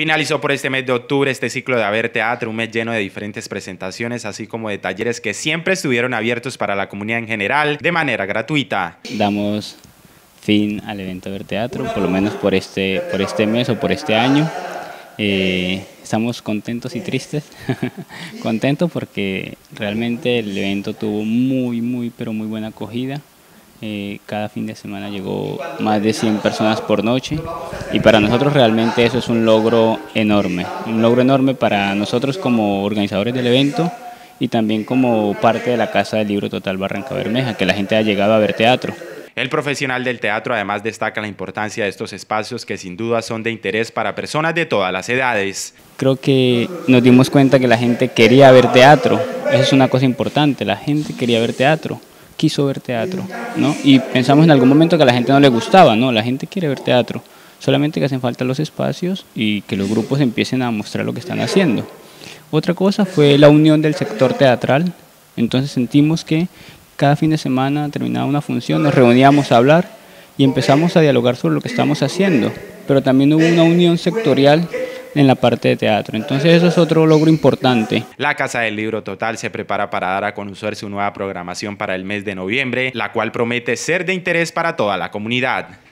Finalizó por este mes de octubre este ciclo de Haber Teatro, un mes lleno de diferentes presentaciones, así como de talleres que siempre estuvieron abiertos para la comunidad en general de manera gratuita. Damos fin al evento Haber Teatro, por lo menos por este, por este mes o por este año. Eh, estamos contentos y tristes. contentos porque realmente el evento tuvo muy, muy, pero muy buena acogida. Eh, cada fin de semana llegó más de 100 personas por noche y para nosotros realmente eso es un logro enorme, un logro enorme para nosotros como organizadores del evento y también como parte de la Casa del Libro Total Barranca Bermeja, que la gente ha llegado a ver teatro. El profesional del teatro además destaca la importancia de estos espacios que sin duda son de interés para personas de todas las edades. Creo que nos dimos cuenta que la gente quería ver teatro, eso es una cosa importante, la gente quería ver teatro quiso ver teatro, ¿no? Y pensamos en algún momento que a la gente no le gustaba, ¿no? La gente quiere ver teatro, solamente que hacen falta los espacios y que los grupos empiecen a mostrar lo que están haciendo. Otra cosa fue la unión del sector teatral, entonces sentimos que cada fin de semana terminaba una función, nos reuníamos a hablar y empezamos a dialogar sobre lo que estamos haciendo, pero también hubo una unión sectorial en la parte de teatro. Entonces eso es otro logro importante. La Casa del Libro Total se prepara para dar a conocer su nueva programación para el mes de noviembre, la cual promete ser de interés para toda la comunidad.